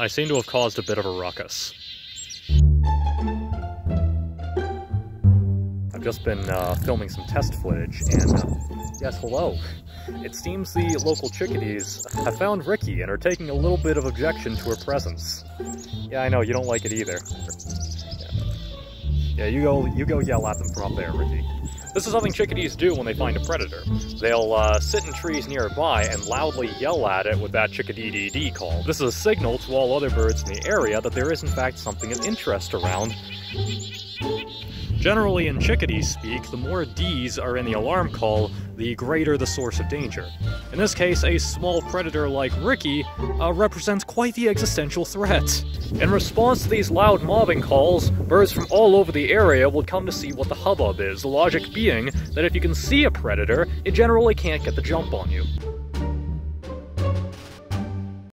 I seem to have caused a bit of a ruckus. I've just been uh, filming some test footage, and uh, yes, hello. It seems the local chickadees have found Rickie and are taking a little bit of objection to her presence. Yeah, I know, you don't like it either. Yeah, yeah you go you go yell at them from up there, Rickie. This is something chickadees do when they find a predator. They'll uh, sit in trees nearby and loudly yell at it with that chickadee-dee-dee call. This is a signal to all other birds in the area that there is in fact something of interest around. Generally in chickadee speak, the more Ds are in the alarm call, the greater the source of danger. In this case, a small predator like Rickie uh, represents quite the existential threat. In response to these loud mobbing calls, birds from all over the area will come to see what the hubbub is, the logic being that if you can see a predator, it generally can't get the jump on you.